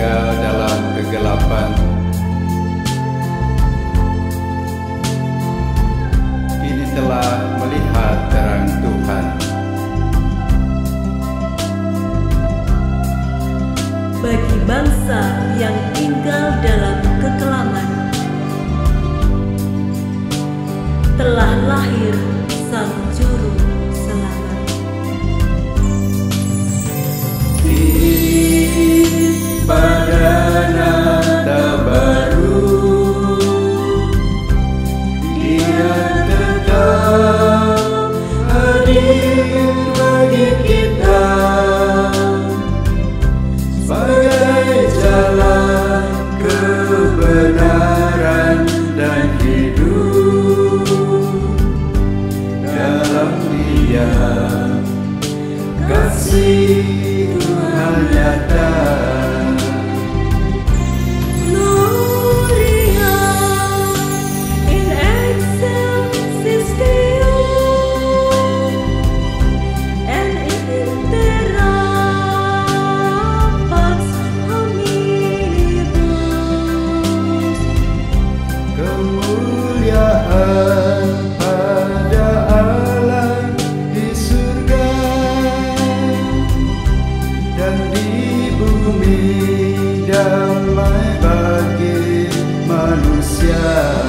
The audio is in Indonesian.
tinggal dalam kegelapan. Kini telah melihat terang Tuhan. Bagi bangsa yang tinggal dalam kekelaman, telah lahir Sang Juru Yeah. damai bagi manusia.